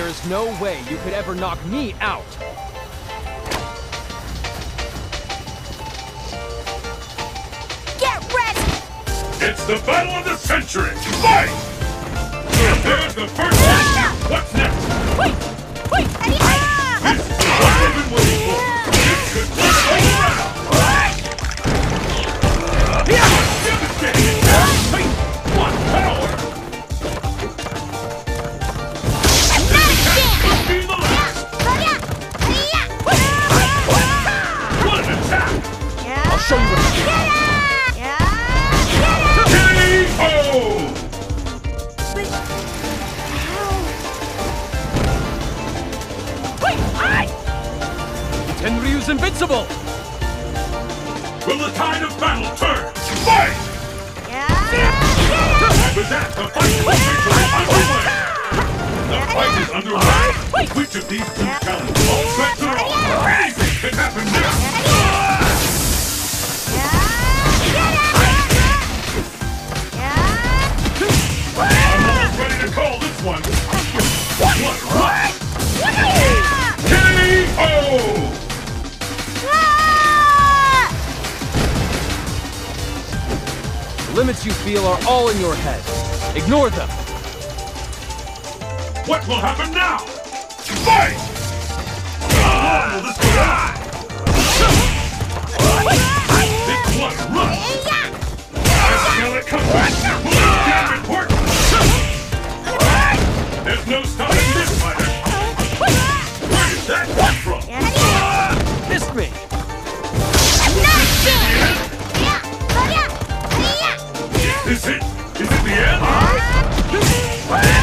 There is no way you could ever knock me out. Get ready! It's the battle of the century! Fight! There's the first one! What's next? Wait! Invincible! Will the tide of battle turn? Fight! And with that, the fight is officially underway! The fight is underway! Which of these two challenges all bets are on? Limits you feel are all in your head. Ignore them. What will happen now? Fight! How long will this go on? Big one, run! I smell it coming! Damn important! There's no stopping Is it? Is it the end?